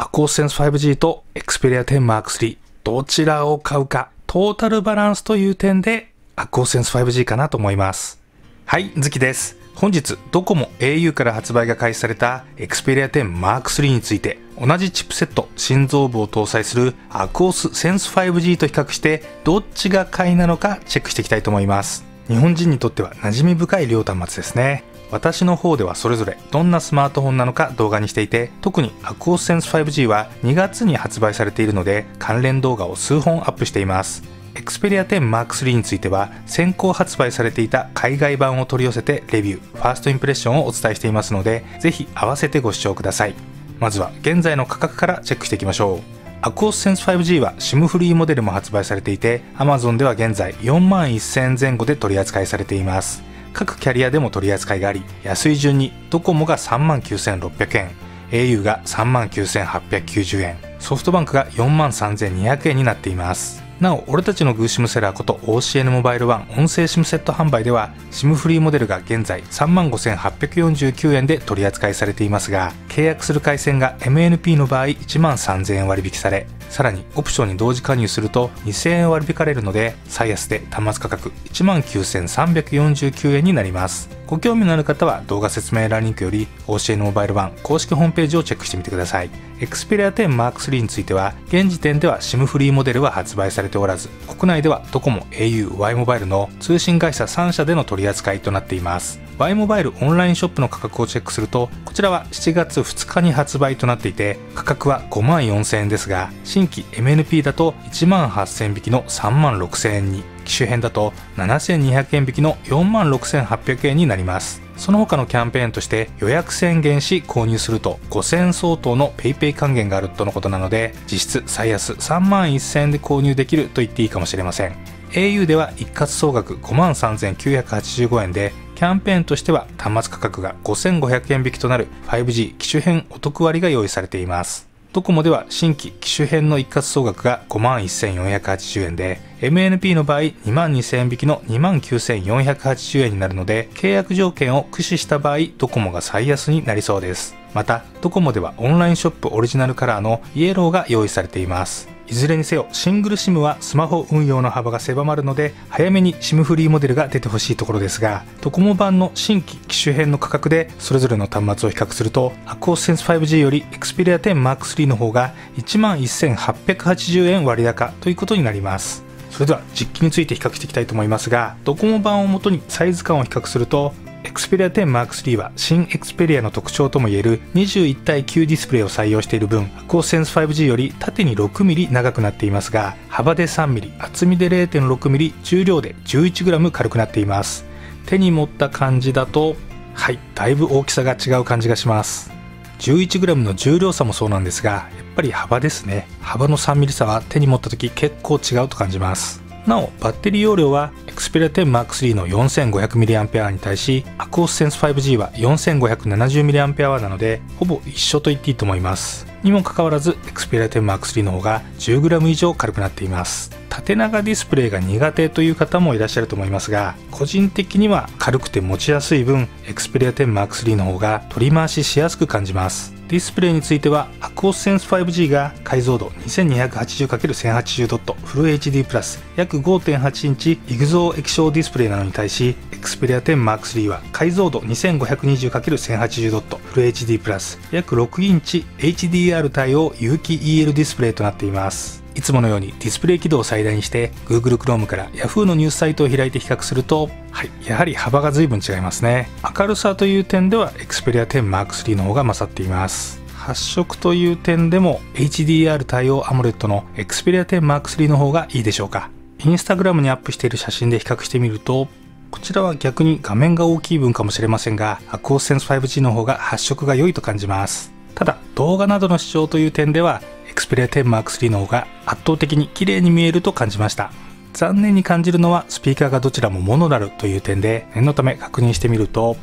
アコースセンス 5G と Xperia 10 Mark III どちらを買うかトータルバランスという点でアコースセンス 5G かなと思います。はいズキです。本日ドコモ au から発売が開始された Xperia 10 Mark III について同じチップセット心臓部を搭載するアコースセンス 5G と比較してどっちが買いなのかチェックしていきたいと思います。日本人にとっては馴染み深い両端末ですね。私の方ではそれぞれどんなスマートフォンなのか動画にしていて特にアクオスセンス 5G は2月に発売されているので関連動画を数本アップしています。Xperia 10 Mark III については先行発売されていた海外版を取り寄せてレビューファーストインプレッションをお伝えしていますのでぜひ合わせてご視聴ください。まずは現在の価格からチェックしていきましょう。アクオスセンス 5G は SIM フリーモデルも発売されていて Amazon では現在4万1000円前後で取り扱いされています。各キャリアでも取り扱いがあり安い順にドコモが3万9600円 au が3万9890円ソフトバンクが4万3200円になっています。なお、俺たちのグーシムセラーこと OCN モバイルワン音声 SIM セット販売では SIM フリーモデルが現在35,849円で取り扱いされていますが契約する回線が MNP の場合1万3000円割引されさらにオプションに同時加入すると2000円割引かれるので最安で端末価格19,349円になります。ご興味のある方は動画説明欄リンクより OCN モバイル版公式ホームページをチェックしてみてください。Xperia 10 Mark III については現時点では SIM フリーモデルは発売されておらず国内ではドコモ au Y モバイルの通信会社3社での取り扱いとなっています。Y モバイルオンラインショップの価格をチェックするとこちらは7月2日に発売となっていて価格は5万4000円ですが新規 MNP だと1万8000引きの3万6000円に。機種編だと7200円引きの4万6800円になります。その他のキャンペーンとして予約宣言し購入すると5000相当の PayPay 還元があるとのことなので実質最安3万1000円で購入できると言っていいかもしれません。au では一括総額5万3985円でキャンペーンとしては端末価格が5500円引きとなる 5G 機種編お得割が用意されています。ドコモでは新規機種編の一括総額が5万1480円で MNP の場合2万2000円引きの2万9480円になるので契約条件を駆使した場合ドコモが最安になりそうです。またドコモではオンラインショップオリジナルカラーのイエローが用意されています。いずれにせよシングル SIM はスマホ運用の幅が狭まるので早めに SIM フリーモデルが出てほしいところですがドコモ版の新規機種編の価格でそれぞれの端末を比較するとアコースセンス 5G より Xperia 10 Mark III の方が11,880円割高ということになります。それでは実機について比較していきたいと思いますがドコモ版をもとにサイズ感を比較すると Xperia 10 Mark III は新 Xperia の特徴ともいえる21対9ディスプレイを採用している分 AquaSense 5G より縦に 6mm 長くなっていますが幅で 3mm 厚みで 0.6mm 重量で 11g 軽くなっています。手に持った感じだとはいだいぶ大きさが違う感じがします。11g の重量差もそうなんですがやっぱり幅ですね。幅の 3mm 差は手に持った時結構違うと感じます。なおバッテリー容量は Xperia 10 Mark III の 4500mAh に対し AquosSense 5G は 4570mAh なのでほぼ一緒と言っていいと思います。にもかかわらず Xperia 10 Mark III の方が 10g 以上軽くなっています。縦長ディスプレイが苦手という方もいらっしゃると思いますが個人的には軽くて持ちやすい分 Xperia 10 Mark III の方が取り回ししやすく感じます。ディスプレイについては AquosSense 5G が解像度 2280×1080 ドットフル HD プラス約5.8インチイグゾー液晶ディスプレイなのに対し Xperia 10 Mark III は解像度 2520×1080 ドットフル HD プラス約6インチ HDR 対応有機 EL ディスプレイとなっています。いつものようにディスプレイ輝度を最大にして Google Chrome から Yahoo のニュースサイトを開いて比較すると、はい、やはり幅が随分違いますね。明るさという点では Xperia 10 Mark III の方が勝っています。発色という点でも HDR 対応 AMOLED の Xperia 10 Mark III の方がいいでしょうか。インスタグラムにアップしている写真で比較してみると、こちらは逆に画面が大きい分かもしれませんが、AquosSense 5G の方が発色が良いと感じます。ただ、動画などの視聴という点では Xperia 10 Mark III の方が圧倒的に綺麗に見えると感じました。残念に感じるのはスピーカーがどちらもモノラルという点で念のため確認してみると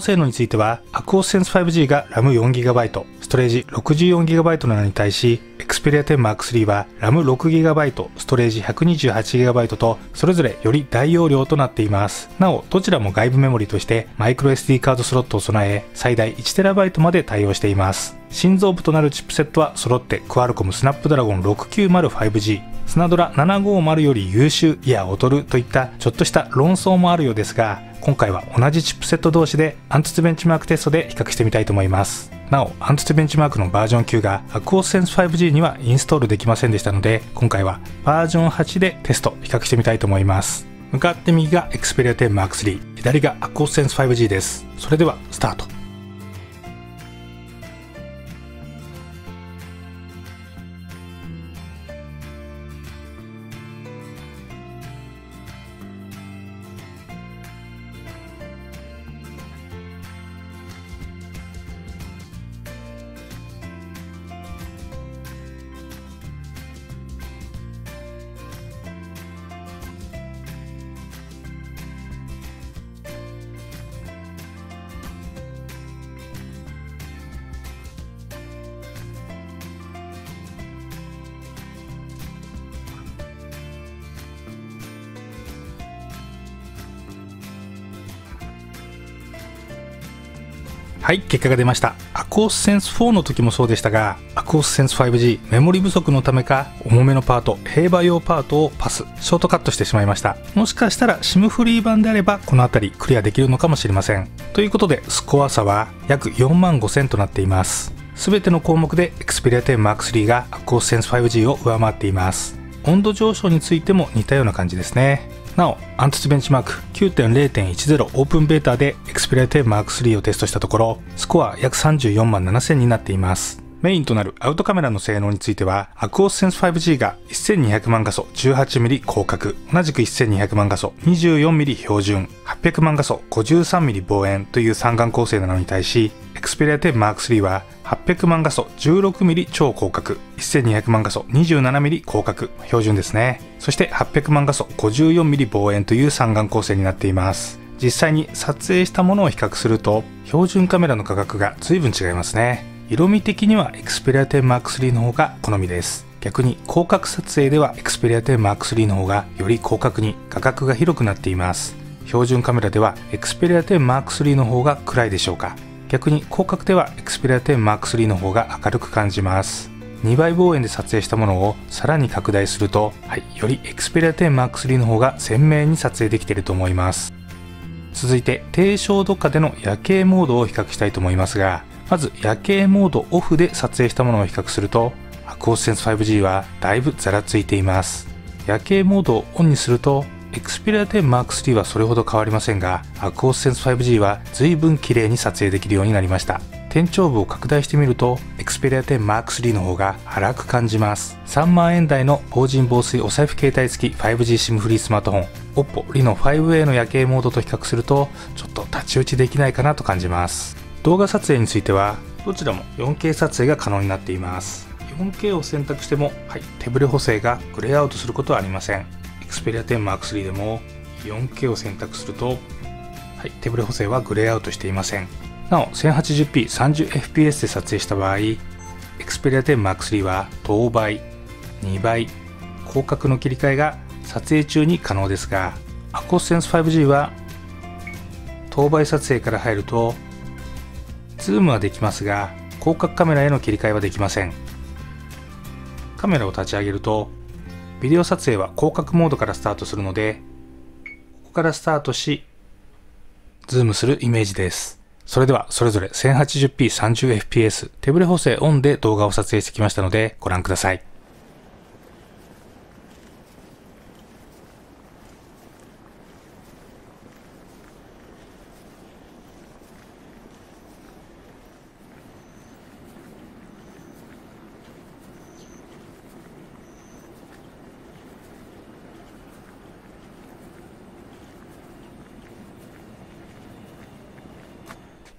能性能については、アクオスセンス 5G が RAM4GB、ストレージ 64GB なのに対し、Xperia 10 Mark III は RAM6GB、ストレージ 128GB と、それぞれより大容量となっています。なお、どちらも外部メモリとしてマイクロ SD カードスロットを備え、最大 1TB まで対応しています。心臓部となるチップセットは揃ってクアルコムスナップドラゴン 690-5G、スナドラ750より優秀いや劣るといったちょっとした論争もあるようですが、今回は同じチップセット同士でアンツツベンチマークテストで比較してみたいと思います。なお、アンツツベンチマークのバージョン9がアクオスセンス 5G にはインストールできませんでしたので、今回はバージョン8でテスト比較してみたいと思います。向かって右が Xperia 10 Mark III、左がアクオスセンス 5G です。それではスタート。はい、結果が出ました。アクオスセンス4の時もそうでしたが、アクオスセンス 5G、メモリ不足のためか、重めのパート、平和用パートをパス、ショートカットしてしまいました。もしかしたら SIM フリー版であれば、この辺りクリアできるのかもしれません。ということで、スコア差は約4万5000となっています。すべての項目で Xperia 10 Mark III がアクオスセンス 5G を上回っています。温度上昇についても似たような感じですね。なお、アンツツベンチマーク9.0.10オープンベータで Xperia 10 Mark III をテストしたところ、スコア約34万7000になっています。メインとなるアウトカメラの性能については、アクオスセンス 5G が1200万画素 18mm 広角、同じく1200万画素 24mm 標準、800万画素 53mm 望遠という三眼構成なのに対し、Xperia 10 Mark III は800万画素 16mm 超広角、1200万画素 27mm 広角、標準ですね。そして800万画素 54mm 望遠という三眼構成になっています。実際に撮影したものを比較すると、標準カメラの価格が随分違いますね。色味的には Xperia 10 Mark III の方が好みです。逆に広角撮影では Xperia 10 Mark III の方がより広角に画角が広くなっています。標準カメラでは Xperia 10 Mark III の方が暗いでしょうか。逆に広角では Xperia 10 Mark III の方が明るく感じます。2倍望遠で撮影したものをさらに拡大すると、はい、より Xperia 10 Mark III の方が鮮明に撮影できていると思います。続いて低照度下での夜景モードを比較したいと思いますが、まず夜景モードオフで撮影したものを比較すると、アクオスセンス 5G はだいぶざらついています。夜景モードをオンにすると、Xperia 10 Mark III はそれほど変わりませんが、アクオスセンス 5G は随分綺麗に撮影できるようになりました。天頂部を拡大してみると、Xperia 10 Mark III の方が荒く感じます。3万円台の防塵防水お財布携帯付き 5G SIM フリースマートフォン、Oppo Reno 5A の夜景モードと比較すると、ちょっと太刀打ちできないかなと感じます。動画撮影についてはどちらも 4K 撮影が可能になっています。4K を選択しても、はい、手ブレ補正がグレーアウトすることはありません。Xperia 10 Mark III でも 4K を選択すると、はい、手ブレ補正はグレーアウトしていません。なお 1080p30fps で撮影した場合 Xperia 10 Mark III は等倍2倍広角の切り替えが撮影中に可能ですが AquosSense 5G は等倍撮影から入るとズームはできますが広角カメラへの切り替えはできません。カメラを立ち上げるとビデオ撮影は広角モードからスタートするのでここからスタートしズームするイメージです。それではそれぞれ 1080p30fps 手ブレ補正オンで動画を撮影してきましたのでご覧ください。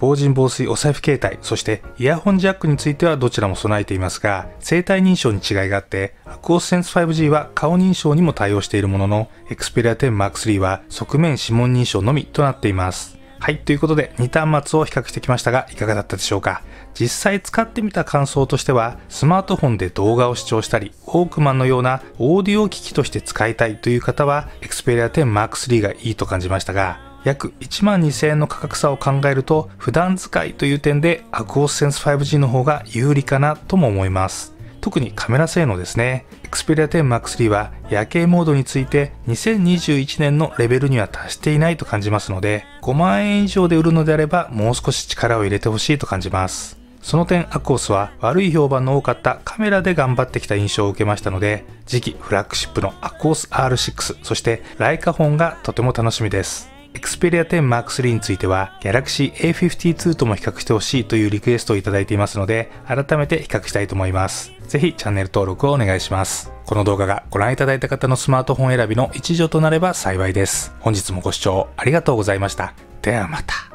防塵防水お財布携帯、そしてイヤホンジャックについてはどちらも備えていますが、生体認証に違いがあって、アクオスセンス 5G は顔認証にも対応しているものの、Xperia 10 Mark III は側面指紋認証のみとなっています。はい、ということで2端末を比較してきましたがいかがだったでしょうか実際使ってみた感想としてはスマートフォンで動画を視聴したりウォークマンのようなオーディオ機器として使いたいという方は Xperia 10 Mark III がいいと感じましたが約1万2000円の価格差を考えると普段使いという点で AquosSense 5G の方が有利かなとも思います。特にカメラ性能ですね。Xperia 10 Mark III は夜景モードについて2021年のレベルには達していないと感じますので5万円以上で売るのであればもう少し力を入れてほしいと感じます。その点アコースは悪い評判の多かったカメラで頑張ってきた印象を受けましたので次期フラッグシップのアコース R6 そしてライカフォンがとても楽しみです。Xperia 10 Mark III については Galaxy A52 とも比較してほしいというリクエストをいただいていますので改めて比較したいと思いますぜひチャンネル登録をお願いします。この動画がご覧いただいた方のスマートフォン選びの一助となれば幸いです。本日もご視聴ありがとうございました。ではまた。